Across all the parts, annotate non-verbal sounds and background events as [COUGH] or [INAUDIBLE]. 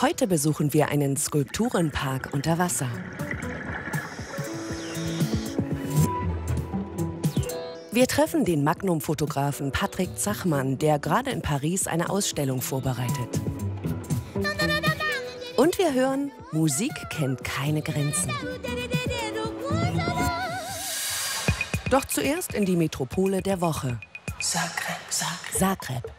Heute besuchen wir einen Skulpturenpark unter Wasser. Wir treffen den Magnum-Fotografen Patrick Zachmann, der gerade in Paris eine Ausstellung vorbereitet. Und wir hören, Musik kennt keine Grenzen. Doch zuerst in die Metropole der Woche. Zagreb, Zagreb.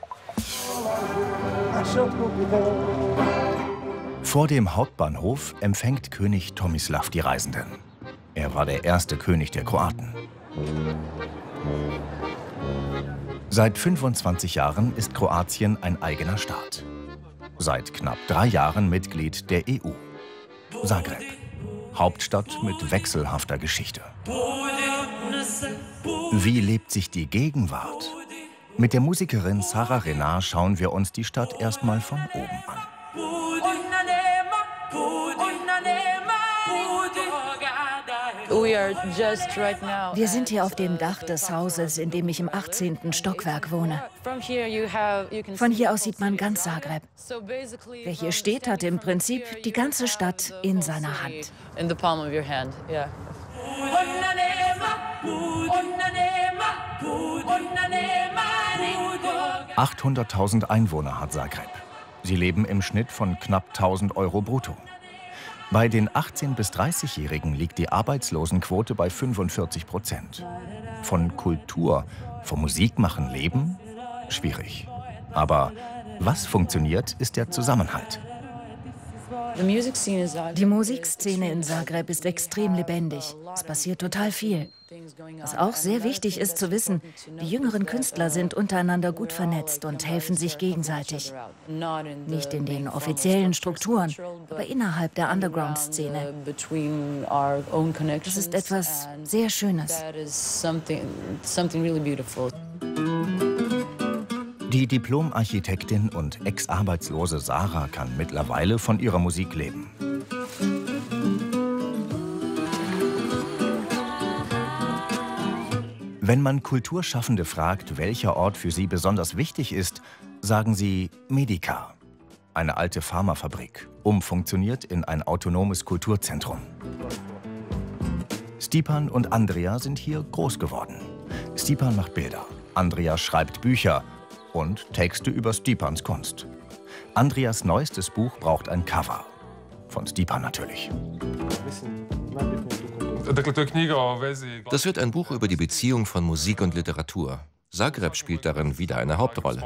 Vor dem Hauptbahnhof empfängt König Tomislav die Reisenden. Er war der erste König der Kroaten. Seit 25 Jahren ist Kroatien ein eigener Staat. Seit knapp drei Jahren Mitglied der EU. Zagreb, Hauptstadt mit wechselhafter Geschichte. Wie lebt sich die Gegenwart? Mit der Musikerin Sarah Renard schauen wir uns die Stadt erstmal von oben an. Wir sind hier auf dem Dach des Hauses, in dem ich im 18. Stockwerk wohne. Von hier aus sieht man ganz Zagreb. Wer hier steht, hat im Prinzip die ganze Stadt in seiner Hand. 800.000 Einwohner hat Zagreb. Sie leben im Schnitt von knapp 1000 Euro brutto. Bei den 18- bis 30-Jährigen liegt die Arbeitslosenquote bei 45 Prozent. Von Kultur, vom Musikmachen leben? Schwierig. Aber was funktioniert, ist der Zusammenhalt. Die Musikszene in Zagreb ist extrem lebendig. Es passiert total viel. Was auch sehr wichtig ist zu wissen, die jüngeren Künstler sind untereinander gut vernetzt und helfen sich gegenseitig. Nicht in den offiziellen Strukturen, aber innerhalb der Underground-Szene. Das ist etwas sehr Schönes. Die Diplomarchitektin und ex-arbeitslose Sarah kann mittlerweile von ihrer Musik leben. Wenn man Kulturschaffende fragt, welcher Ort für sie besonders wichtig ist, sagen sie Medica, eine alte Pharmafabrik, umfunktioniert in ein autonomes Kulturzentrum. Stipan und Andrea sind hier groß geworden. Stipan macht Bilder, Andrea schreibt Bücher und Texte über Stipans Kunst. Andreas neuestes Buch braucht ein Cover. Von Stipan natürlich. Das wird ein Buch über die Beziehung von Musik und Literatur. Zagreb spielt darin wieder eine Hauptrolle.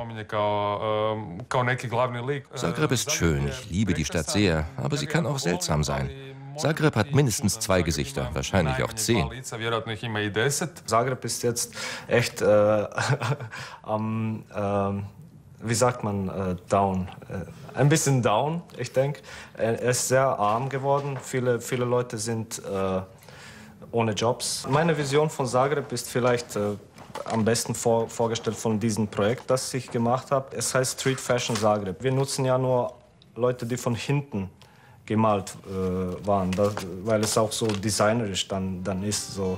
Zagreb ist schön, ich liebe die Stadt sehr, aber sie kann auch seltsam sein. Zagreb hat mindestens zwei Gesichter, wahrscheinlich auch zehn. Zagreb ist jetzt echt äh, [LAUGHS] am, äh, wie sagt man, äh, down. Äh, ein bisschen down, ich denke. Er ist sehr arm geworden. Viele, viele Leute sind äh, ohne Jobs. Meine Vision von Zagreb ist vielleicht äh, am besten vor, vorgestellt von diesem Projekt, das ich gemacht habe. Es heißt Street Fashion Zagreb. Wir nutzen ja nur Leute, die von hinten gemalt äh, waren, das, weil es auch so designerisch dann, dann ist. So.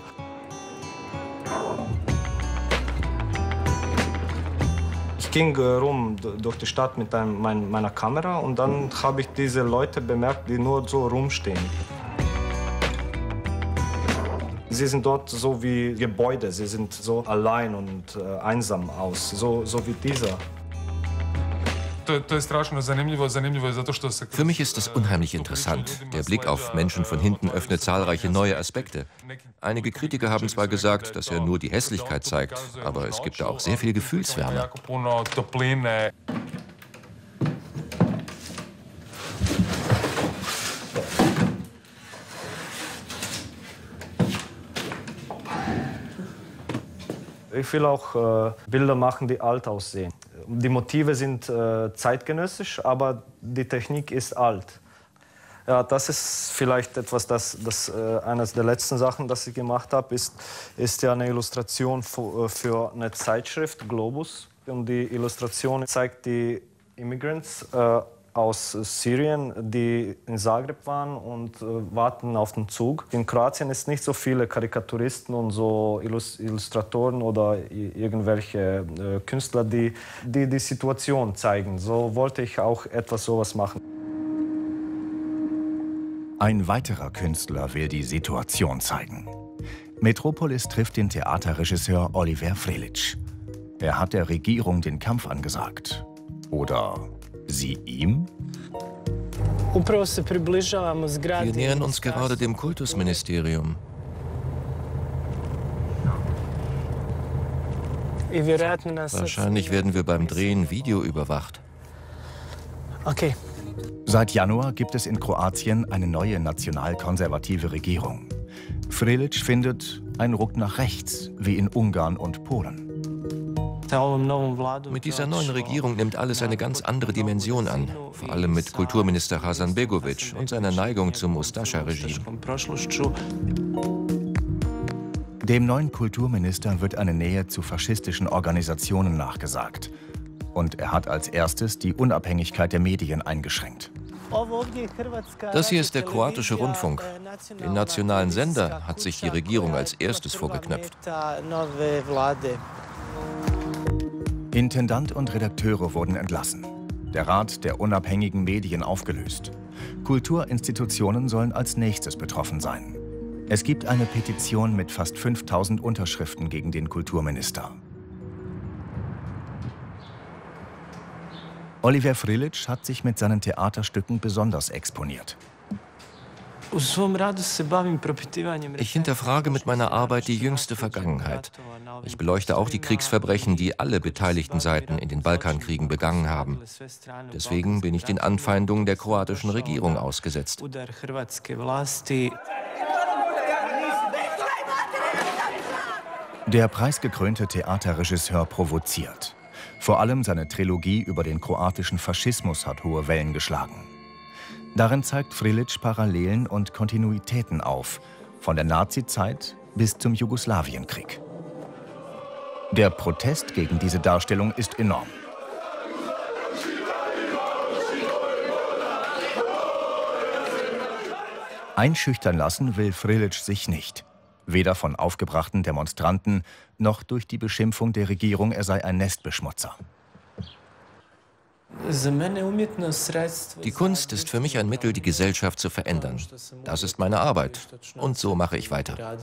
Ich ging äh, rum durch die Stadt mit einem, mein, meiner Kamera und dann habe ich diese Leute bemerkt, die nur so rumstehen. Sie sind dort so wie Gebäude, sie sind so allein und äh, einsam aus, so, so wie dieser. Für mich ist das unheimlich interessant. Der Blick auf Menschen von hinten öffnet zahlreiche neue Aspekte. Einige Kritiker haben zwar gesagt, dass er nur die Hässlichkeit zeigt, aber es gibt da auch sehr viel Gefühlswärme. Ich will auch äh, Bilder machen, die alt aussehen. Die Motive sind äh, zeitgenössisch, aber die Technik ist alt. Ja, das ist vielleicht etwas, das, das äh, eines der letzten Sachen, das ich gemacht habe, ist, ist ja eine Illustration für, äh, für eine Zeitschrift, Globus. Und die Illustration zeigt die Immigrants äh, aus Syrien, die in Zagreb waren und äh, warten auf den Zug. In Kroatien ist nicht so viele Karikaturisten und so Illustratoren oder irgendwelche äh, Künstler, die, die die Situation zeigen. So wollte ich auch etwas sowas machen. Ein weiterer Künstler will die Situation zeigen. Metropolis trifft den Theaterregisseur Oliver Frelic. Er hat der Regierung den Kampf angesagt. Oder Sie ihm? Wir nähern uns gerade dem Kultusministerium. Wahrscheinlich werden wir beim Drehen Video überwacht. Okay. Seit Januar gibt es in Kroatien eine neue nationalkonservative Regierung. Frelic findet ein Ruck nach rechts, wie in Ungarn und Polen. Mit dieser neuen Regierung nimmt alles eine ganz andere Dimension an, vor allem mit Kulturminister Hasan Begovic und seiner Neigung zum Ustascha-Regime. Dem neuen Kulturminister wird eine Nähe zu faschistischen Organisationen nachgesagt. Und er hat als erstes die Unabhängigkeit der Medien eingeschränkt. Das hier ist der kroatische Rundfunk. Den nationalen Sender hat sich die Regierung als erstes vorgeknöpft. Intendant und Redakteure wurden entlassen. Der Rat der unabhängigen Medien aufgelöst. Kulturinstitutionen sollen als nächstes betroffen sein. Es gibt eine Petition mit fast 5000 Unterschriften gegen den Kulturminister. Oliver Frilic hat sich mit seinen Theaterstücken besonders exponiert. Ich hinterfrage mit meiner Arbeit die jüngste Vergangenheit. Ich beleuchte auch die Kriegsverbrechen, die alle beteiligten Seiten in den Balkankriegen begangen haben. Deswegen bin ich den Anfeindungen der kroatischen Regierung ausgesetzt. Der preisgekrönte Theaterregisseur provoziert. Vor allem seine Trilogie über den kroatischen Faschismus hat hohe Wellen geschlagen. Darin zeigt Frilic Parallelen und Kontinuitäten auf, von der Nazizeit bis zum Jugoslawienkrieg. Der Protest gegen diese Darstellung ist enorm. Einschüchtern lassen will Frilic sich nicht. Weder von aufgebrachten Demonstranten noch durch die Beschimpfung der Regierung, er sei ein Nestbeschmutzer. Die Kunst ist für mich ein Mittel, die Gesellschaft zu verändern. Das ist meine Arbeit. Und so mache ich weiter.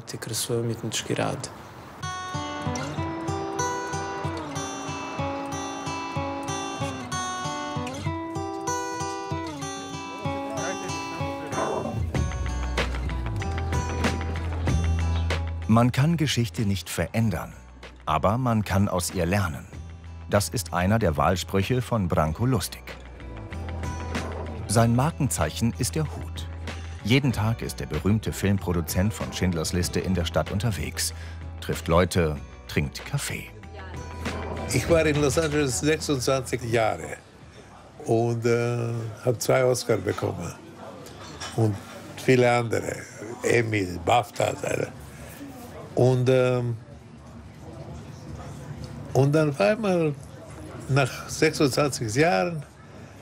Man kann Geschichte nicht verändern, aber man kann aus ihr lernen. Das ist einer der Wahlsprüche von Branko Lustig. Sein Markenzeichen ist der Hut. Jeden Tag ist der berühmte Filmproduzent von Schindlers Liste in der Stadt unterwegs, trifft Leute, trinkt Kaffee. Ich war in Los Angeles 26 Jahre und äh, habe zwei Oscars bekommen und viele andere, Emmy, BAFTA. Und ähm, und dann auf einmal, nach 26 Jahren,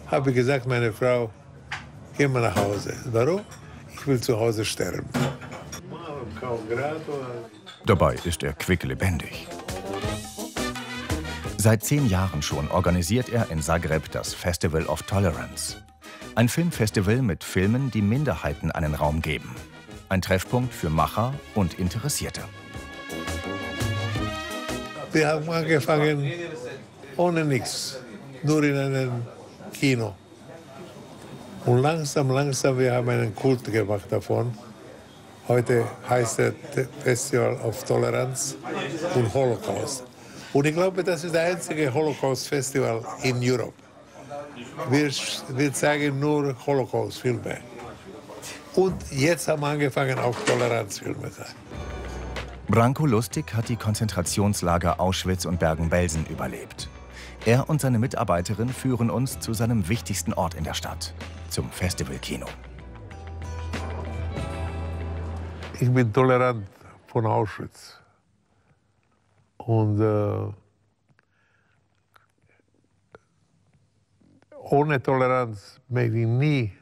habe ich gesagt, meine Frau, geh mal nach Hause. Warum? Ich will zu Hause sterben. Dabei ist er quicklebendig. Seit zehn Jahren schon organisiert er in Zagreb das Festival of Tolerance. Ein Filmfestival mit Filmen, die Minderheiten einen Raum geben. Ein Treffpunkt für Macher und Interessierte. Wir haben angefangen ohne nichts, nur in einem Kino. Und langsam, langsam, wir haben einen Kult gemacht davon. Heute heißt es Festival of Toleranz und Holocaust. Und ich glaube, das ist das einzige Holocaust-Festival in Europa. Wir, wir zeigen nur Holocaust-Filme. Und jetzt haben wir angefangen, auch Toleranzfilme zu zeigen. Branko Lustig hat die Konzentrationslager Auschwitz und Bergen-Belsen überlebt. Er und seine Mitarbeiterin führen uns zu seinem wichtigsten Ort in der Stadt, zum Festivalkino. Ich bin tolerant von Auschwitz. Und, äh, ohne Toleranz möchte ich nie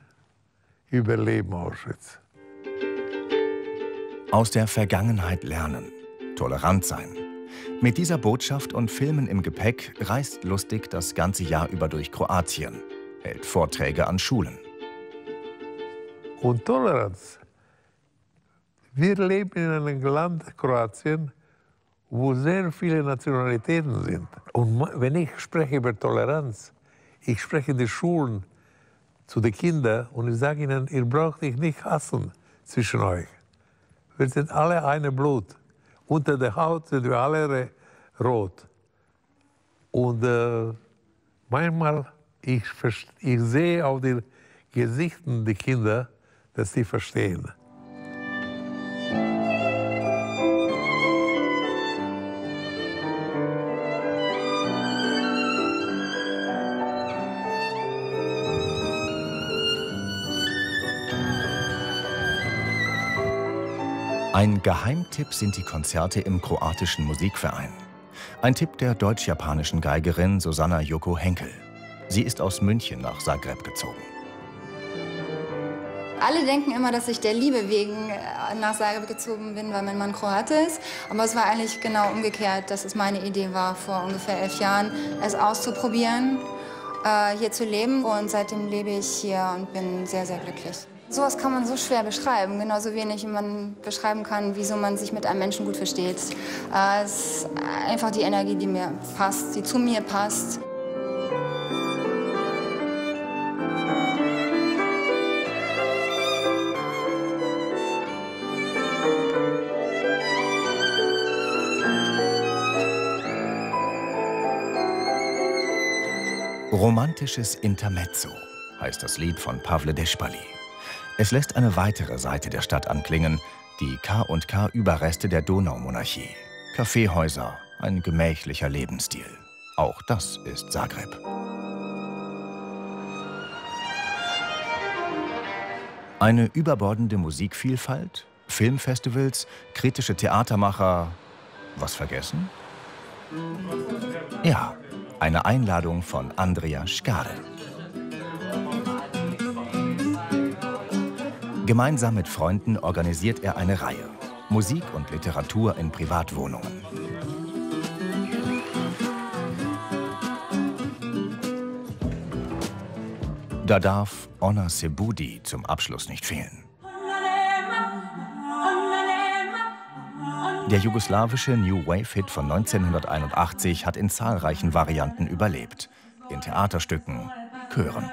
überleben Auschwitz. Aus der Vergangenheit lernen, tolerant sein. Mit dieser Botschaft und Filmen im Gepäck reist Lustig das ganze Jahr über durch Kroatien, hält Vorträge an Schulen. Und Toleranz. Wir leben in einem Land, Kroatien, wo sehr viele Nationalitäten sind. Und wenn ich spreche über Toleranz, ich spreche in den Schulen zu den Kindern und ich sage ihnen, ihr braucht euch nicht hassen zwischen euch. Wir sind alle eine Blut. Unter der Haut sind wir alle rot. Und äh, manchmal, ich, ich sehe auf den Gesichtern der Kinder, dass sie verstehen. Ein Geheimtipp sind die Konzerte im kroatischen Musikverein. Ein Tipp der deutsch-japanischen Geigerin Susanna Joko Henkel. Sie ist aus München nach Zagreb gezogen. Alle denken immer, dass ich der Liebe wegen äh, nach Zagreb gezogen bin, weil mein Mann Kroate ist. Aber es war eigentlich genau umgekehrt, dass es meine Idee war, vor ungefähr elf Jahren es auszuprobieren, äh, hier zu leben. Und seitdem lebe ich hier und bin sehr, sehr glücklich. Sowas kann man so schwer beschreiben, genauso wenig wie man beschreiben kann, wieso man sich mit einem Menschen gut versteht. Äh, es ist einfach die Energie, die mir passt, die zu mir passt. Romantisches Intermezzo heißt das Lied von Pavle Despali. Es lässt eine weitere Seite der Stadt anklingen, die K&K-Überreste der Donaumonarchie. Kaffeehäuser, ein gemächlicher Lebensstil. Auch das ist Zagreb. Eine überbordende Musikvielfalt, Filmfestivals, kritische Theatermacher. Was vergessen? Ja, eine Einladung von Andrea Skade. Gemeinsam mit Freunden organisiert er eine Reihe. Musik und Literatur in Privatwohnungen. Da darf Ona Sebudi zum Abschluss nicht fehlen. Der jugoslawische New Wave-Hit von 1981 hat in zahlreichen Varianten überlebt. In Theaterstücken, Chören.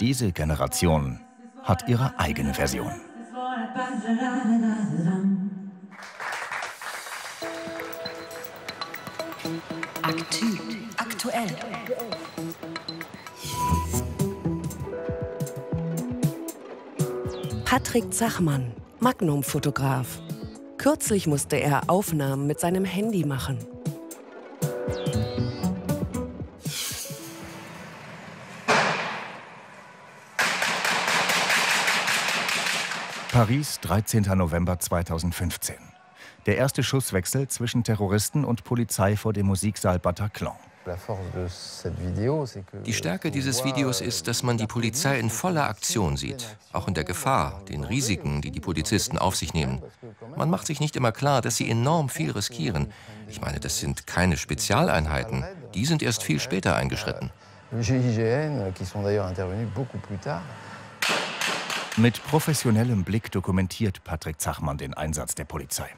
Diese Generation hat ihre eigene Version. Aktuell. Patrick Zachmann, Magnum-Fotograf. Kürzlich musste er Aufnahmen mit seinem Handy machen. Paris, 13. November 2015. Der erste Schusswechsel zwischen Terroristen und Polizei vor dem Musiksaal Bataclan. Die Stärke dieses Videos ist, dass man die Polizei in voller Aktion sieht, auch in der Gefahr, den Risiken, die die Polizisten auf sich nehmen. Man macht sich nicht immer klar, dass sie enorm viel riskieren. Ich meine, das sind keine Spezialeinheiten, die sind erst viel später eingeschritten. Mit professionellem Blick dokumentiert Patrick Zachmann den Einsatz der Polizei.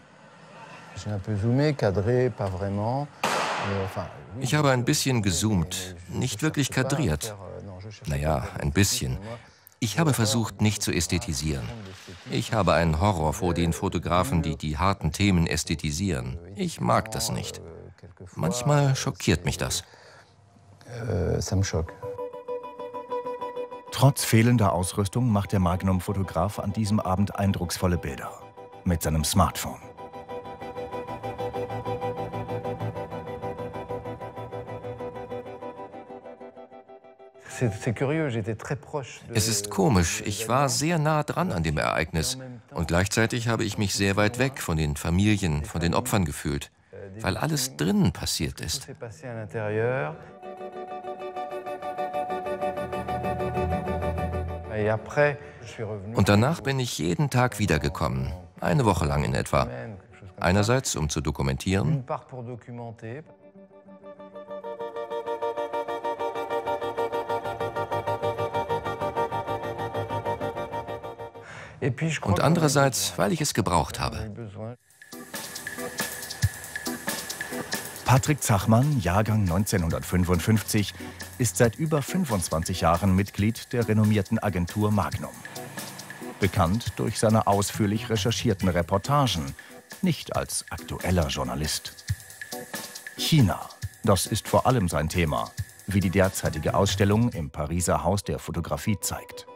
Ich habe ein bisschen gezoomt, nicht wirklich kadriert. Naja, ein bisschen. Ich habe versucht, nicht zu ästhetisieren. Ich habe einen Horror vor den Fotografen, die die harten Themen ästhetisieren. Ich mag das nicht. Manchmal schockiert mich das. Äh, Trotz fehlender Ausrüstung macht der Magnum-Fotograf an diesem Abend eindrucksvolle Bilder. Mit seinem Smartphone. Es ist komisch, ich war sehr nah dran an dem Ereignis und gleichzeitig habe ich mich sehr weit weg von den Familien, von den Opfern gefühlt. weil alles drinnen passiert ist. Und danach bin ich jeden Tag wiedergekommen, eine Woche lang in etwa. Einerseits, um zu dokumentieren, und andererseits, weil ich es gebraucht habe. Patrick Zachmann, Jahrgang 1955, ist seit über 25 Jahren Mitglied der renommierten Agentur Magnum. Bekannt durch seine ausführlich recherchierten Reportagen, nicht als aktueller Journalist. China, das ist vor allem sein Thema, wie die derzeitige Ausstellung im Pariser Haus der Fotografie zeigt.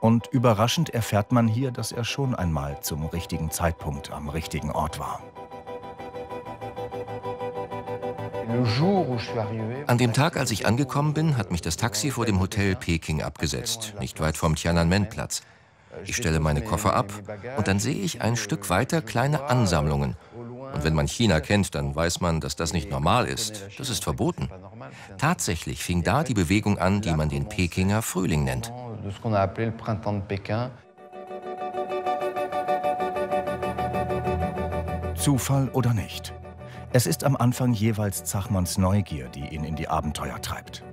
Und überraschend erfährt man hier, dass er schon einmal zum richtigen Zeitpunkt am richtigen Ort war. An dem Tag, als ich angekommen bin, hat mich das Taxi vor dem Hotel Peking abgesetzt, nicht weit vom Tiananmen-Platz. Ich stelle meine Koffer ab und dann sehe ich ein Stück weiter kleine Ansammlungen. Und wenn man China kennt, dann weiß man, dass das nicht normal ist. Das ist verboten. Tatsächlich fing da die Bewegung an, die man den Pekinger Frühling nennt. Zufall oder nicht? Es ist am Anfang jeweils Zachmanns Neugier, die ihn in die Abenteuer treibt.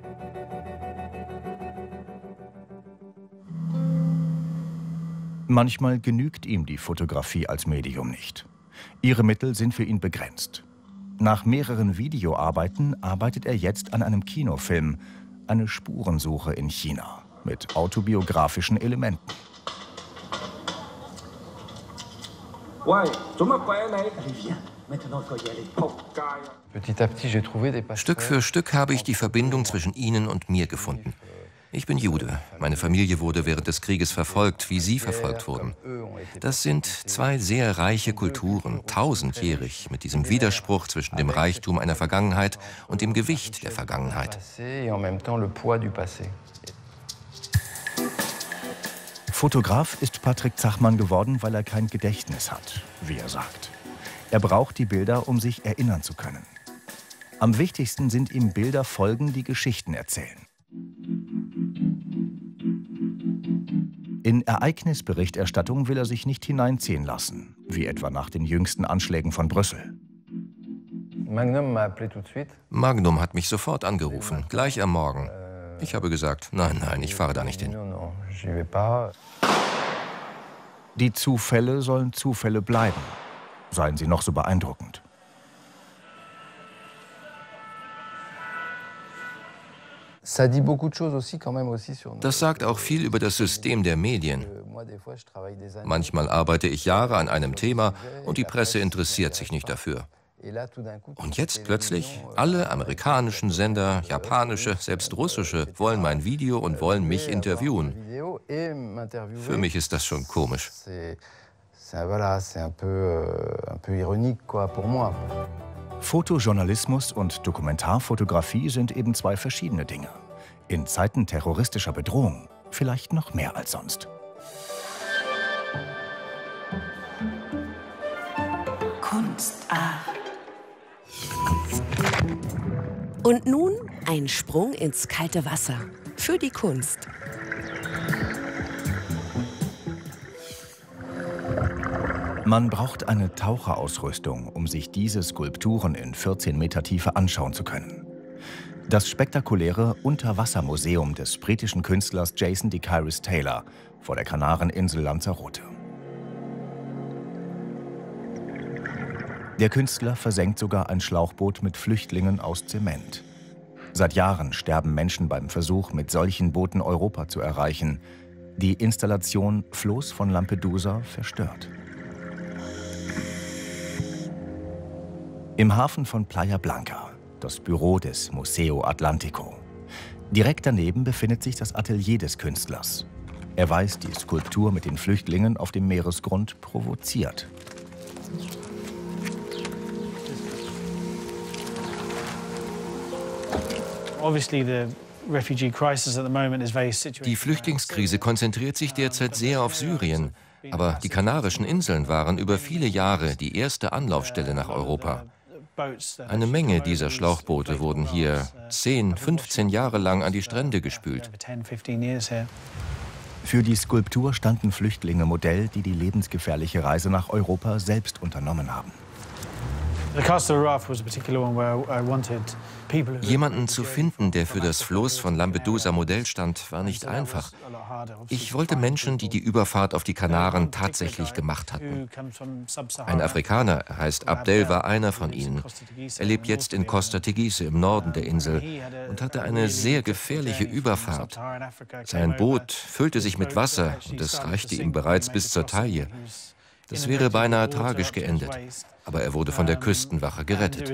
Manchmal genügt ihm die Fotografie als Medium nicht. Ihre Mittel sind für ihn begrenzt. Nach mehreren Videoarbeiten arbeitet er jetzt an einem Kinofilm, eine Spurensuche in China mit autobiografischen Elementen. Stück für Stück habe ich die Verbindung zwischen ihnen und mir gefunden. Ich bin Jude. Meine Familie wurde während des Krieges verfolgt, wie Sie verfolgt wurden. Das sind zwei sehr reiche Kulturen, tausendjährig, mit diesem Widerspruch zwischen dem Reichtum einer Vergangenheit und dem Gewicht der Vergangenheit. Fotograf ist Patrick Zachmann geworden, weil er kein Gedächtnis hat, wie er sagt. Er braucht die Bilder, um sich erinnern zu können. Am wichtigsten sind ihm Bilder folgen, die Geschichten erzählen. In Ereignisberichterstattung will er sich nicht hineinziehen lassen, wie etwa nach den jüngsten Anschlägen von Brüssel. Magnum hat mich sofort angerufen, gleich am Morgen. Ich habe gesagt, nein, nein, ich fahre da nicht hin. Die Zufälle sollen Zufälle bleiben, seien sie noch so beeindruckend. Das sagt auch viel über das System der Medien. Manchmal arbeite ich Jahre an einem Thema und die Presse interessiert sich nicht dafür. Und jetzt plötzlich, alle amerikanischen Sender, japanische, selbst russische, wollen mein Video und wollen mich interviewen. Für mich ist das schon komisch. Fotojournalismus und Dokumentarfotografie sind eben zwei verschiedene Dinge. In Zeiten terroristischer Bedrohung vielleicht noch mehr als sonst. Kunstart. Und nun ein Sprung ins kalte Wasser für die Kunst. Man braucht eine Taucherausrüstung, um sich diese Skulpturen in 14 Meter Tiefe anschauen zu können. Das spektakuläre Unterwassermuseum des britischen Künstlers Jason D. Kyrus Taylor vor der Kanareninsel Lanzarote. Der Künstler versenkt sogar ein Schlauchboot mit Flüchtlingen aus Zement. Seit Jahren sterben Menschen beim Versuch, mit solchen Booten Europa zu erreichen. Die Installation Floß von Lampedusa verstört. Im Hafen von Playa Blanca, das Büro des Museo Atlantico. Direkt daneben befindet sich das Atelier des Künstlers. Er weiß, die Skulptur mit den Flüchtlingen auf dem Meeresgrund provoziert. Die Flüchtlingskrise konzentriert sich derzeit sehr auf Syrien. Aber die Kanarischen Inseln waren über viele Jahre die erste Anlaufstelle nach Europa. Eine Menge dieser Schlauchboote wurden hier 10, 15 Jahre lang an die Strände gespült. Für die Skulptur standen Flüchtlinge Modell, die die lebensgefährliche Reise nach Europa selbst unternommen haben. Jemanden zu finden, der für das Floß von Lampedusa Modell stand, war nicht einfach. Ich wollte Menschen, die die Überfahrt auf die Kanaren tatsächlich gemacht hatten. Ein Afrikaner, heißt Abdel, war einer von ihnen. Er lebt jetzt in Costa Teguise im Norden der Insel und hatte eine sehr gefährliche Überfahrt. Sein Boot füllte sich mit Wasser und es reichte ihm bereits bis zur Taille. Das wäre beinahe tragisch geendet, aber er wurde von der Küstenwache gerettet.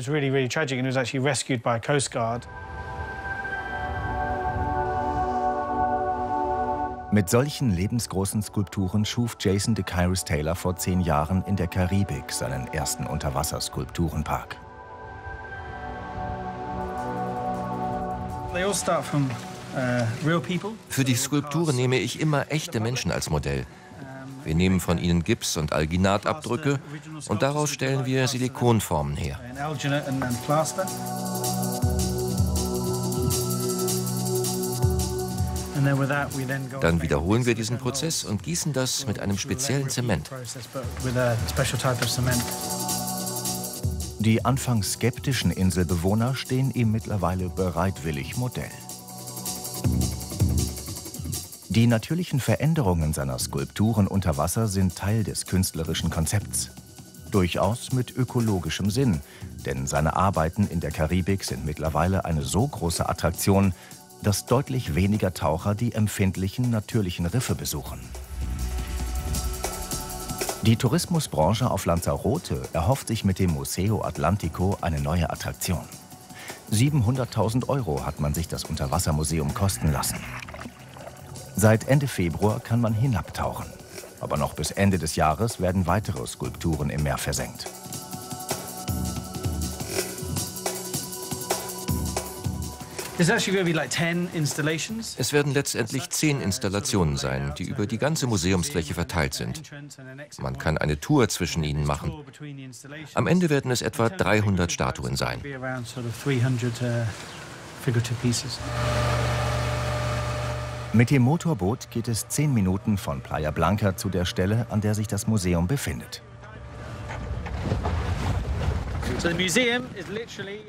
Mit solchen lebensgroßen Skulpturen schuf Jason de Kyrus Taylor vor zehn Jahren in der Karibik seinen ersten Unterwasserskulpturenpark. Uh, Für die Skulpturen nehme ich immer echte Menschen als Modell. Wir nehmen von ihnen Gips- und Alginatabdrücke und daraus stellen wir Silikonformen her. Dann wiederholen wir diesen Prozess und gießen das mit einem speziellen Zement. Die anfangs skeptischen Inselbewohner stehen ihm mittlerweile bereitwillig Modell. Die natürlichen Veränderungen seiner Skulpturen unter Wasser sind Teil des künstlerischen Konzepts. Durchaus mit ökologischem Sinn, denn seine Arbeiten in der Karibik sind mittlerweile eine so große Attraktion, dass deutlich weniger Taucher die empfindlichen natürlichen Riffe besuchen. Die Tourismusbranche auf Lanzarote erhofft sich mit dem Museo Atlantico eine neue Attraktion. 700.000 Euro hat man sich das Unterwassermuseum kosten lassen. Seit Ende Februar kann man hinabtauchen. Aber noch bis Ende des Jahres werden weitere Skulpturen im Meer versenkt. Es werden letztendlich zehn Installationen sein, die über die ganze Museumsfläche verteilt sind. Man kann eine Tour zwischen ihnen machen. Am Ende werden es etwa 300 Statuen sein. Mit dem Motorboot geht es zehn Minuten von Playa Blanca zu der Stelle, an der sich das Museum befindet.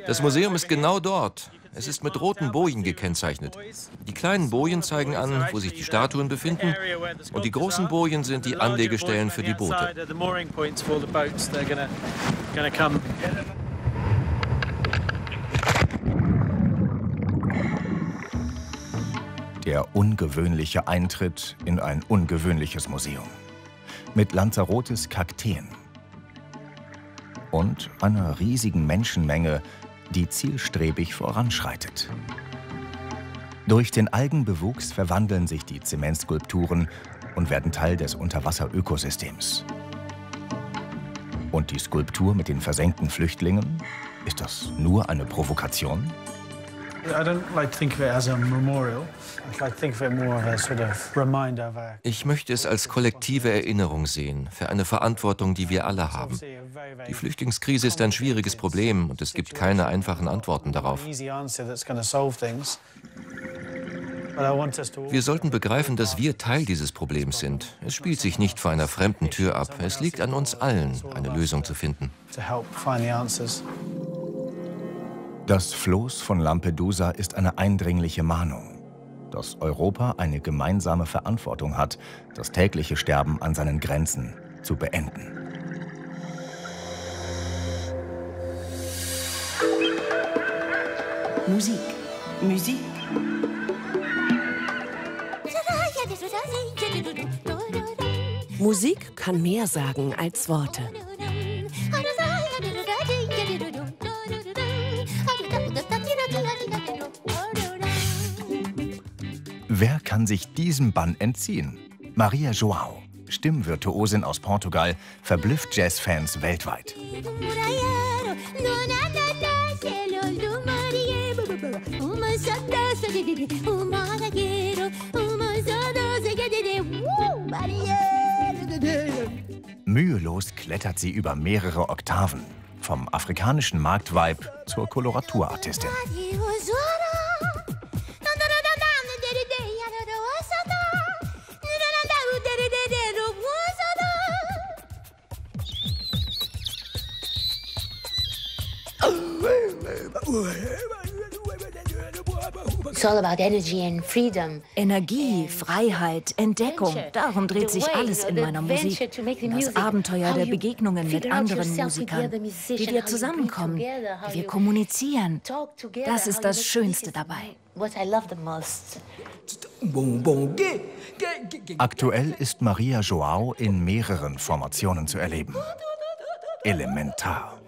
Das Museum ist genau dort. Es ist mit roten Bojen gekennzeichnet. Die kleinen Bojen zeigen an, wo sich die Statuen befinden, und die großen Bojen sind die Anlegestellen für die Boote. Der ungewöhnliche Eintritt in ein ungewöhnliches Museum. Mit Lanzarotes Kakteen. Und einer riesigen Menschenmenge, die zielstrebig voranschreitet. Durch den Algenbewuchs verwandeln sich die Zementskulpturen und werden Teil des Unterwasserökosystems. Und die Skulptur mit den versenkten Flüchtlingen? Ist das nur eine Provokation? Ich möchte es als kollektive Erinnerung sehen, für eine Verantwortung, die wir alle haben. Die Flüchtlingskrise ist ein schwieriges Problem und es gibt keine einfachen Antworten darauf. Wir sollten begreifen, dass wir Teil dieses Problems sind. Es spielt sich nicht vor einer fremden Tür ab. Es liegt an uns allen, eine Lösung zu finden. Das Floß von Lampedusa ist eine eindringliche Mahnung, dass Europa eine gemeinsame Verantwortung hat, das tägliche Sterben an seinen Grenzen zu beenden. Musik. Musik. Musik kann mehr sagen als Worte. Wer kann sich diesem Bann entziehen? Maria Joao, Stimmvirtuosin aus Portugal, verblüfft Jazzfans weltweit. Mühelos klettert sie über mehrere Oktaven, vom afrikanischen Marktweib zur Koloraturartistin. Energie, Freiheit, Entdeckung. Darum dreht sich alles in meiner Musik. Das Abenteuer der Begegnungen mit anderen Musikern. Wie wir zusammenkommen, wie wir kommunizieren. Das ist das Schönste dabei. Aktuell ist Maria Joao in mehreren Formationen zu erleben. Elementar.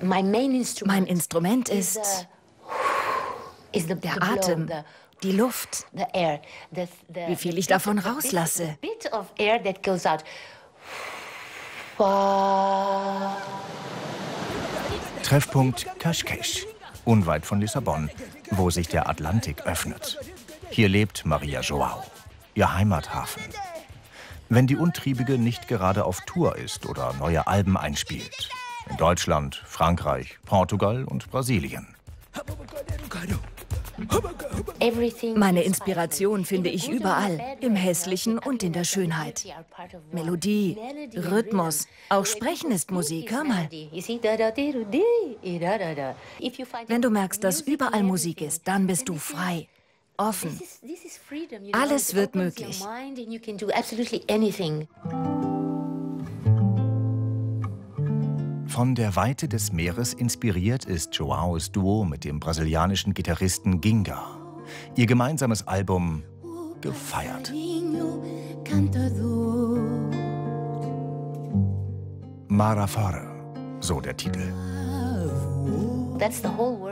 Mein Instrument ist der Atem, die Luft, wie viel ich davon rauslasse. Treffpunkt Kashkesh, unweit von Lissabon, wo sich der Atlantik öffnet. Hier lebt Maria Joao, ihr Heimathafen. Wenn die Untriebige nicht gerade auf Tour ist oder neue Alben einspielt. In Deutschland, Frankreich, Portugal und Brasilien. Meine Inspiration finde ich überall, im Hässlichen und in der Schönheit. Melodie, Rhythmus, auch Sprechen ist Musik, hör mal. Wenn du merkst, dass überall Musik ist, dann bist du frei, offen. Alles wird möglich. Von der Weite des Meeres inspiriert ist Joaos Duo mit dem brasilianischen Gitarristen Ginga. Ihr gemeinsames Album gefeiert. Marafare, so der Titel.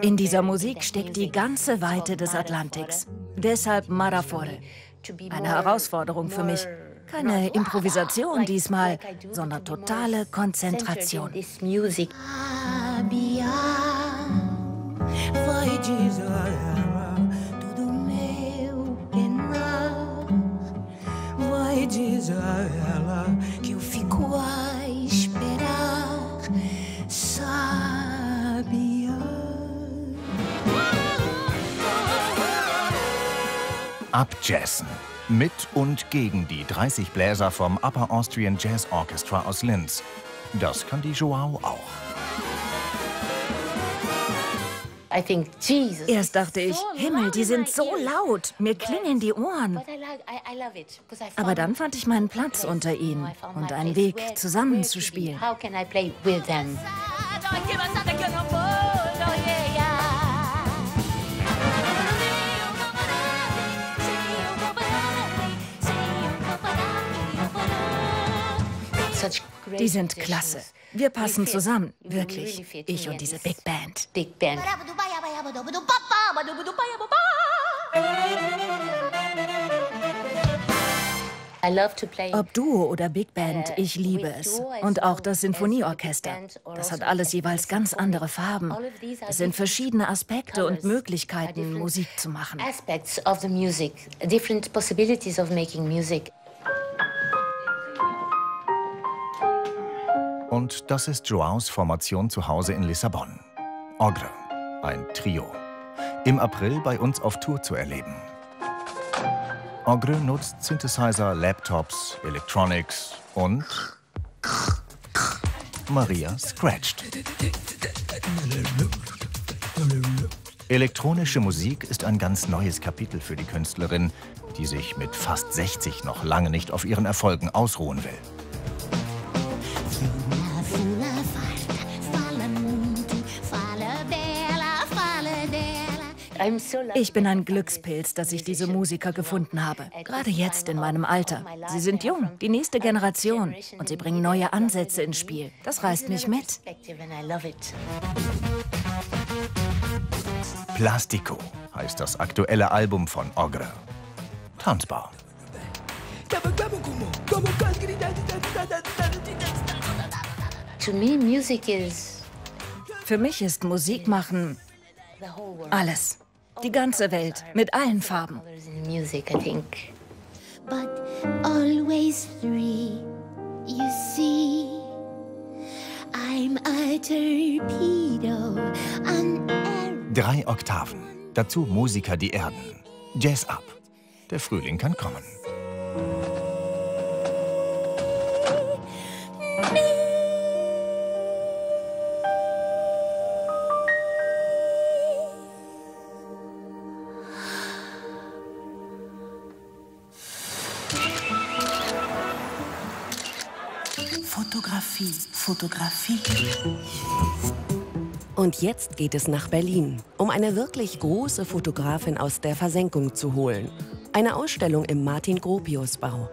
In dieser Musik steckt die ganze Weite des Atlantiks. Deshalb Marafore. Eine Herausforderung für mich. Keine Improvisation diesmal, sondern totale Konzentration. diz a ela que eu fico a esperar, sabia? Abjazzen. Mit und gegen die 30 Bläser vom Upper Austrian Jazz Orchestra aus Linz. Das kann die Joao auch. Erst dachte ich, Himmel, die sind so laut, mir klingen die Ohren. Aber dann fand ich meinen Platz unter ihnen und einen Weg, zusammenzuspielen. Die sind klasse. Wir passen zusammen, wirklich. Ich und diese Big Band. Big Band. Ob Duo oder Big Band, ich liebe es. Und auch das Sinfonieorchester. Das hat alles jeweils ganz andere Farben. Es sind verschiedene Aspekte und Möglichkeiten, Musik zu machen. Und das ist Joaos Formation zu Hause in Lissabon. Ogre, ein Trio. Im April bei uns auf Tour zu erleben. Ogre nutzt Synthesizer, Laptops, Electronics und Maria scratcht. Elektronische Musik ist ein ganz neues Kapitel für die Künstlerin, die sich mit fast 60 noch lange nicht auf ihren Erfolgen ausruhen will. Ich bin ein Glückspilz, dass ich diese Musiker gefunden habe. Gerade jetzt in meinem Alter. Sie sind jung, die nächste Generation. Und sie bringen neue Ansätze ins Spiel. Das reißt mich mit. Plastico heißt das aktuelle Album von Ogre. Tanzbar. Für mich ist Musik machen alles. Die ganze Welt mit allen Farben. But always three, you see. Drei Oktaven. Dazu Musiker, die erden. Jazz ab. Der Frühling kann kommen. Fotografie. Und jetzt geht es nach Berlin, um eine wirklich große Fotografin aus der Versenkung zu holen. Eine Ausstellung im Martin-Gropius-Bau.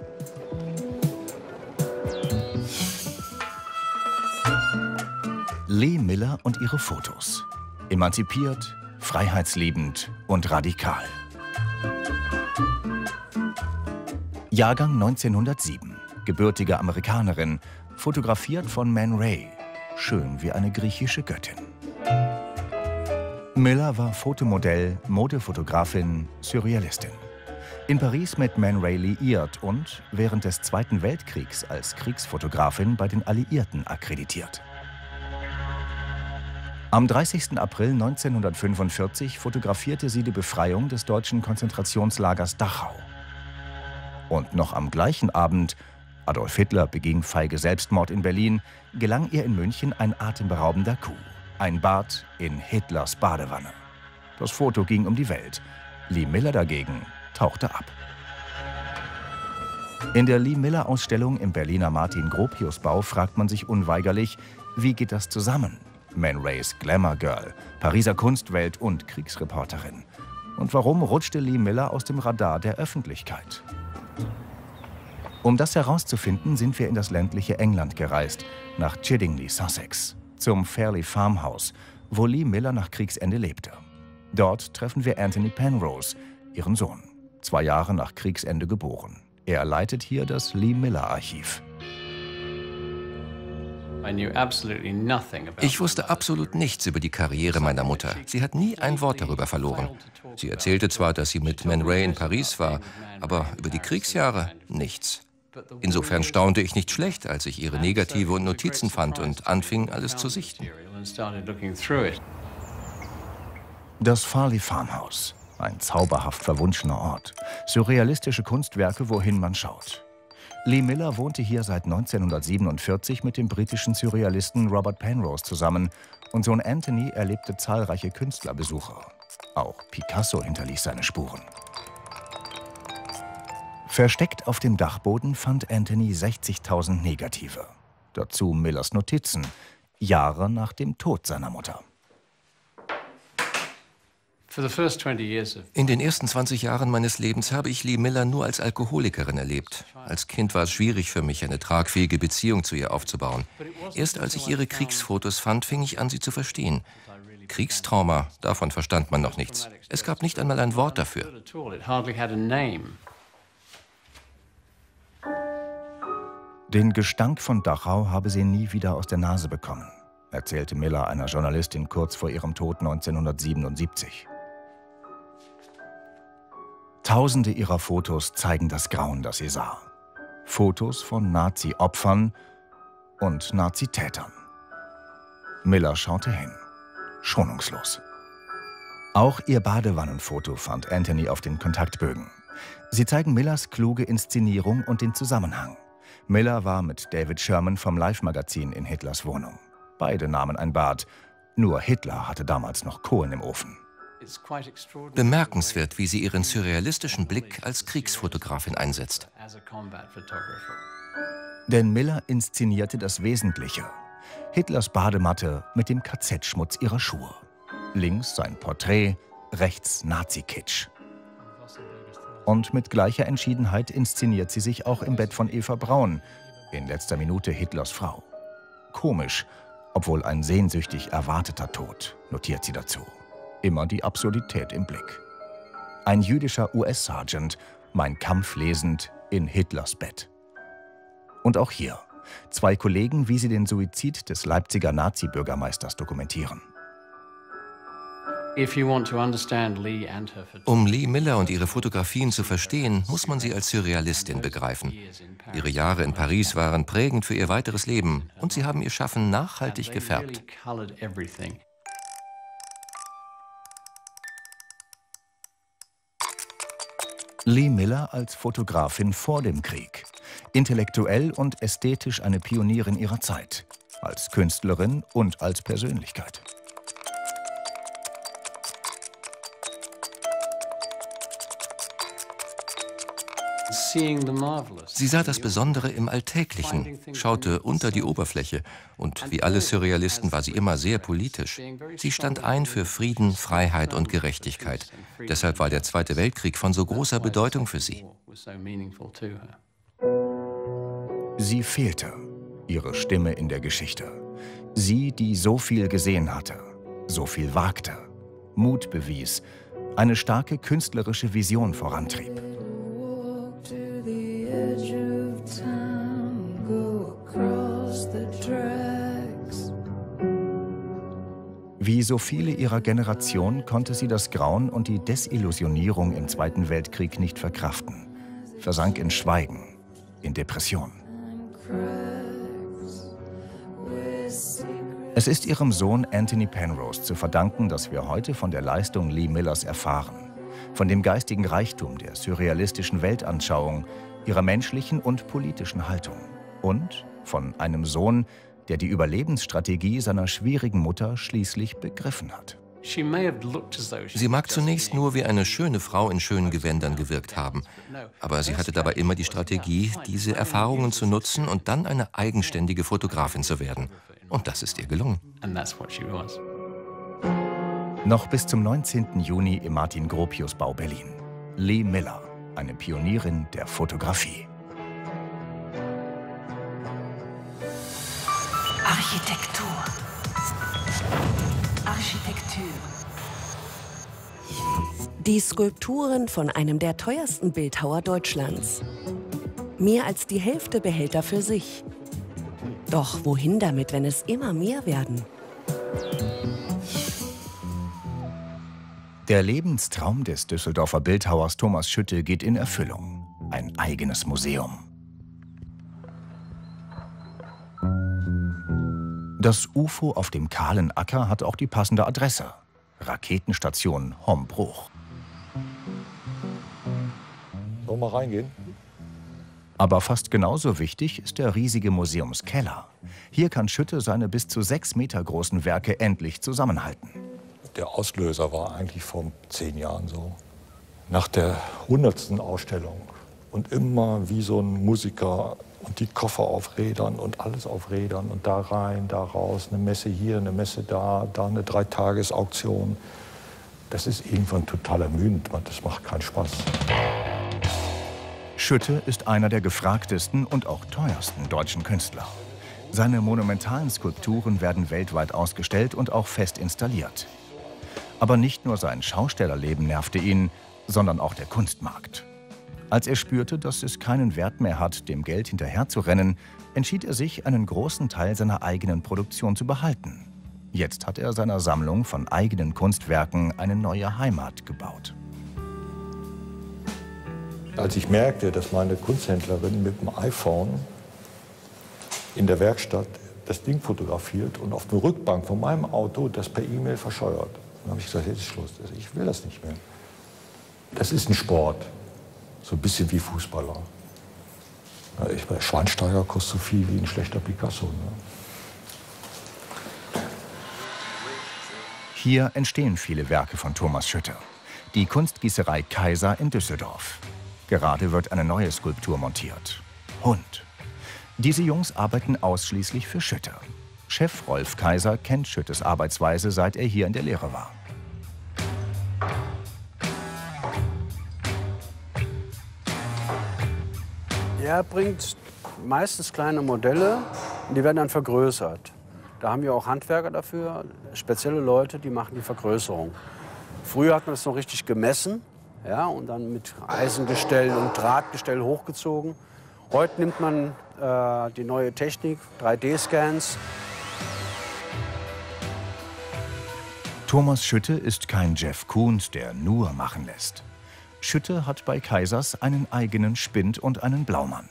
Lee Miller und ihre Fotos. Emanzipiert, freiheitsliebend und radikal. Jahrgang 1907, gebürtige Amerikanerin, fotografiert von Man Ray, schön wie eine griechische Göttin. Miller war Fotomodell, Modefotografin, Surrealistin. In Paris mit Man Ray liiert und während des Zweiten Weltkriegs als Kriegsfotografin bei den Alliierten akkreditiert. Am 30. April 1945 fotografierte sie die Befreiung des deutschen Konzentrationslagers Dachau. Und noch am gleichen Abend Adolf Hitler beging feige Selbstmord in Berlin, gelang ihr in München ein atemberaubender Coup. Ein Bad in Hitlers Badewanne. Das Foto ging um die Welt. Lee Miller dagegen tauchte ab. In der Lee Miller Ausstellung im Berliner Martin Gropius Bau fragt man sich unweigerlich, wie geht das zusammen? Man Rays Glamour Girl, Pariser Kunstwelt und Kriegsreporterin. Und warum rutschte Lee Miller aus dem Radar der Öffentlichkeit? Um das herauszufinden, sind wir in das ländliche England gereist, nach Chiddingly, Sussex, zum Fairley Farmhouse, wo Lee Miller nach Kriegsende lebte. Dort treffen wir Anthony Penrose, ihren Sohn, zwei Jahre nach Kriegsende geboren. Er leitet hier das Lee Miller Archiv. Ich wusste absolut nichts über die Karriere meiner Mutter. Sie hat nie ein Wort darüber verloren. Sie erzählte zwar, dass sie mit Man Ray in Paris war, aber über die Kriegsjahre nichts. Insofern staunte ich nicht schlecht, als ich ihre Negative und Notizen fand und anfing, alles zu sichten. Das Farley Farmhouse, ein zauberhaft verwunschener Ort. Surrealistische Kunstwerke, wohin man schaut. Lee Miller wohnte hier seit 1947 mit dem britischen Surrealisten Robert Penrose zusammen und Sohn Anthony erlebte zahlreiche Künstlerbesuche. Auch Picasso hinterließ seine Spuren. Versteckt auf dem Dachboden fand Anthony 60.000 Negative. Dazu Millers Notizen, Jahre nach dem Tod seiner Mutter. In den ersten 20 Jahren meines Lebens habe ich Lee Miller nur als Alkoholikerin erlebt. Als Kind war es schwierig für mich, eine tragfähige Beziehung zu ihr aufzubauen. Erst als ich ihre Kriegsfotos fand, fing ich an, sie zu verstehen. Kriegstrauma, davon verstand man noch nichts. Es gab nicht einmal ein Wort dafür. Den Gestank von Dachau habe sie nie wieder aus der Nase bekommen, erzählte Miller einer Journalistin kurz vor ihrem Tod 1977. Tausende ihrer Fotos zeigen das Grauen, das sie sah. Fotos von Nazi-Opfern und Nazitätern. Miller schaute hin, schonungslos. Auch ihr Badewannenfoto fand Anthony auf den Kontaktbögen. Sie zeigen Millers kluge Inszenierung und den Zusammenhang. Miller war mit David Sherman vom Live-Magazin in Hitlers Wohnung. Beide nahmen ein Bad. Nur Hitler hatte damals noch Kohlen im Ofen. Bemerkenswert, wie sie ihren surrealistischen Blick als Kriegsfotografin einsetzt. Denn Miller inszenierte das Wesentliche. Hitlers Badematte mit dem KZ-Schmutz ihrer Schuhe. Links sein Porträt, rechts Nazi-Kitsch. Und mit gleicher Entschiedenheit inszeniert sie sich auch im Bett von Eva Braun, in letzter Minute Hitlers Frau. Komisch, obwohl ein sehnsüchtig erwarteter Tod, notiert sie dazu. Immer die Absurdität im Blick. Ein jüdischer US-Sergeant, mein Kampf lesend, in Hitlers Bett. Und auch hier, zwei Kollegen, wie sie den Suizid des Leipziger Nazi-Bürgermeisters dokumentieren. Um Lee Miller und ihre Fotografien zu verstehen, muss man sie als Surrealistin begreifen. Ihre Jahre in Paris waren prägend für ihr weiteres Leben und sie haben ihr Schaffen nachhaltig gefärbt. Lee Miller als Fotografin vor dem Krieg. Intellektuell und ästhetisch eine Pionierin ihrer Zeit. Als Künstlerin und als Persönlichkeit. Sie sah das Besondere im Alltäglichen, schaute unter die Oberfläche und wie alle Surrealisten war sie immer sehr politisch. Sie stand ein für Frieden, Freiheit und Gerechtigkeit. Deshalb war der Zweite Weltkrieg von so großer Bedeutung für sie. Sie fehlte, ihre Stimme in der Geschichte. Sie, die so viel gesehen hatte, so viel wagte, Mut bewies, eine starke künstlerische Vision vorantrieb. Wie so viele ihrer Generation konnte sie das Grauen und die Desillusionierung im Zweiten Weltkrieg nicht verkraften, versank in Schweigen, in Depression. Es ist ihrem Sohn Anthony Penrose zu verdanken, dass wir heute von der Leistung Lee Millers erfahren, von dem geistigen Reichtum der surrealistischen Weltanschauung, ihrer menschlichen und politischen Haltung und von einem Sohn, der die Überlebensstrategie seiner schwierigen Mutter schließlich begriffen hat. Sie mag zunächst nur wie eine schöne Frau in schönen Gewändern gewirkt haben, aber sie hatte dabei immer die Strategie, diese Erfahrungen zu nutzen und dann eine eigenständige Fotografin zu werden. Und das ist ihr gelungen. Noch bis zum 19. Juni im Martin Gropius Bau Berlin. Lee Miller, eine Pionierin der Fotografie. Architektur. Architektur. Die Skulpturen von einem der teuersten Bildhauer Deutschlands. Mehr als die Hälfte behält er für sich. Doch wohin damit, wenn es immer mehr werden? Der Lebenstraum des Düsseldorfer Bildhauers Thomas Schütte geht in Erfüllung. Ein eigenes Museum. Das UFO auf dem kahlen Acker hat auch die passende Adresse. Raketenstation Hombruch. Wollen wir reingehen? Aber fast genauso wichtig ist der riesige Museumskeller. Hier kann Schütte seine bis zu sechs Meter großen Werke endlich zusammenhalten. Der Auslöser war eigentlich vor zehn Jahren so. Nach der hundertsten Ausstellung und immer wie so ein Musiker und die Koffer auf Rädern und alles auf Rädern und da rein, da raus, eine Messe hier, eine Messe da, da eine Dreitagesauktion. Das ist irgendwann total ermüdend, das macht keinen Spaß. Schütte ist einer der gefragtesten und auch teuersten deutschen Künstler. Seine monumentalen Skulpturen werden weltweit ausgestellt und auch fest installiert. Aber nicht nur sein Schaustellerleben nervte ihn, sondern auch der Kunstmarkt. Als er spürte, dass es keinen Wert mehr hat, dem Geld hinterherzurennen, entschied er sich, einen großen Teil seiner eigenen Produktion zu behalten. Jetzt hat er seiner Sammlung von eigenen Kunstwerken eine neue Heimat gebaut. Als ich merkte, dass meine Kunsthändlerin mit dem iPhone in der Werkstatt das Ding fotografiert und auf der Rückbank von meinem Auto das per E-Mail verscheuert, dann habe ich gesagt, jetzt ist Schluss, ich will das nicht mehr. Das ist ein Sport. So ein bisschen wie Fußballer. Ich, Schweinsteiger kostet so viel wie ein schlechter Picasso. Ne? Hier entstehen viele Werke von Thomas Schütte. Die Kunstgießerei Kaiser in Düsseldorf. Gerade wird eine neue Skulptur montiert. Hund. Diese Jungs arbeiten ausschließlich für Schütte. Chef Rolf Kaiser kennt Schüttes Arbeitsweise, seit er hier in der Lehre war. Er bringt meistens kleine Modelle die werden dann vergrößert. Da haben wir auch Handwerker dafür, spezielle Leute, die machen die Vergrößerung. Früher hat man es noch richtig gemessen ja, und dann mit Eisengestell und Drahtgestell hochgezogen. Heute nimmt man äh, die neue Technik, 3D-Scans. Thomas Schütte ist kein Jeff Koons, der nur machen lässt. Schütte hat bei Kaisers einen eigenen Spind und einen Blaumann.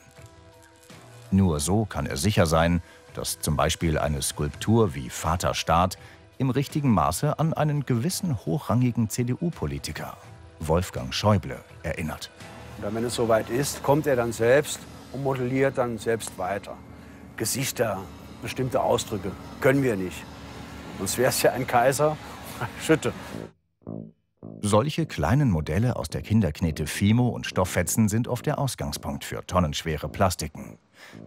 Nur so kann er sicher sein, dass zum Beispiel eine Skulptur wie Vater Staat im richtigen Maße an einen gewissen hochrangigen CDU-Politiker, Wolfgang Schäuble, erinnert. Und wenn es soweit ist, kommt er dann selbst und modelliert dann selbst weiter. Gesichter, bestimmte Ausdrücke können wir nicht. Sonst wäre es ja ein Kaiser, Schütte. Solche kleinen Modelle aus der Kinderknete Fimo und Stofffetzen sind oft der Ausgangspunkt für tonnenschwere Plastiken.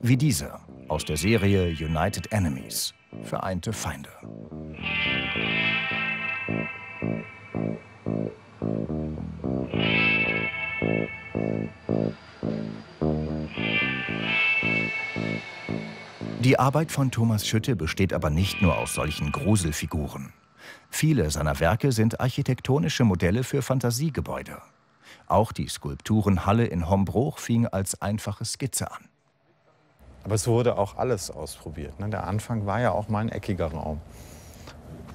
Wie diese aus der Serie United Enemies, Vereinte Feinde. Die Arbeit von Thomas Schütte besteht aber nicht nur aus solchen Gruselfiguren. Viele seiner Werke sind architektonische Modelle für Fantasiegebäude. Auch die Skulpturenhalle in Hombruch fing als einfache Skizze an. Aber es wurde auch alles ausprobiert. Ne? Der Anfang war ja auch mal ein eckiger Raum.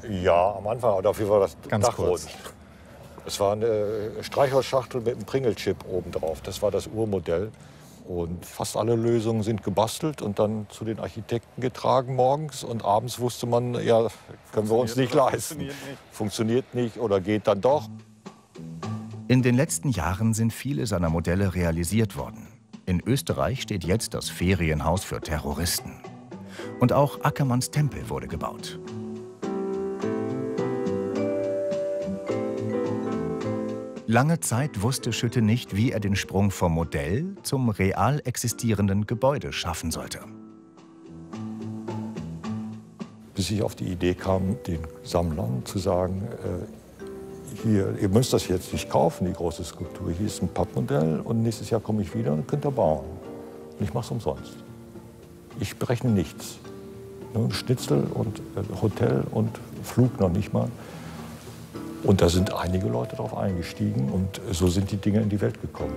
Ja, am Anfang, aber dafür war das Ganz Dach kurz. Es war eine Streichholzschachtel mit einem Pringelchip oben drauf. Das war das Urmodell. Und fast alle Lösungen sind gebastelt und dann zu den Architekten getragen morgens. Und abends wusste man, ja, können wir uns nicht leisten. Funktioniert nicht oder geht dann doch. In den letzten Jahren sind viele seiner Modelle realisiert worden. In Österreich steht jetzt das Ferienhaus für Terroristen. Und auch Ackermanns Tempel wurde gebaut. Lange Zeit wusste Schütte nicht, wie er den Sprung vom Modell zum real existierenden Gebäude schaffen sollte. Bis ich auf die Idee kam, den Sammlern zu sagen, äh, hier, ihr müsst das jetzt nicht kaufen, die große Skulptur. Hier ist ein Pappmodell und nächstes Jahr komme ich wieder und könnt ihr bauen. Und ich mache es umsonst. Ich berechne nichts. Nur ein Schnitzel und äh, Hotel und Flug noch nicht mal. Und da sind einige Leute drauf eingestiegen und so sind die Dinge in die Welt gekommen.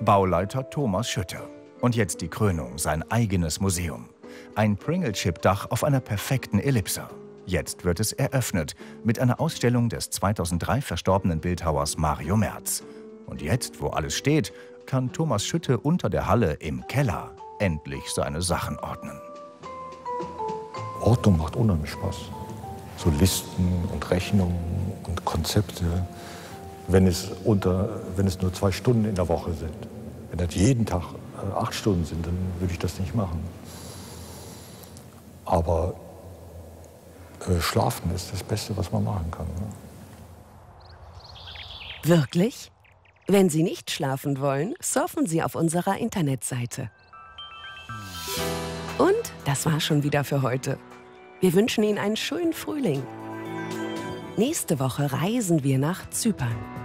Bauleiter Thomas Schütte. Und jetzt die Krönung, sein eigenes Museum. Ein Pringle-Chip-Dach auf einer perfekten Ellipse. Jetzt wird es eröffnet mit einer Ausstellung des 2003 verstorbenen Bildhauers Mario Merz. Und jetzt, wo alles steht, kann Thomas Schütte unter der Halle im Keller endlich seine Sachen ordnen. Ordnung macht unheimlich Spaß. So Listen und Rechnungen und Konzepte, wenn es, unter, wenn es nur zwei Stunden in der Woche sind. Wenn das jeden Tag äh, acht Stunden sind, dann würde ich das nicht machen. Aber äh, schlafen ist das Beste, was man machen kann. Ne? Wirklich? Wenn Sie nicht schlafen wollen, surfen Sie auf unserer Internetseite. Und das war schon wieder für heute. Wir wünschen Ihnen einen schönen Frühling. Nächste Woche reisen wir nach Zypern.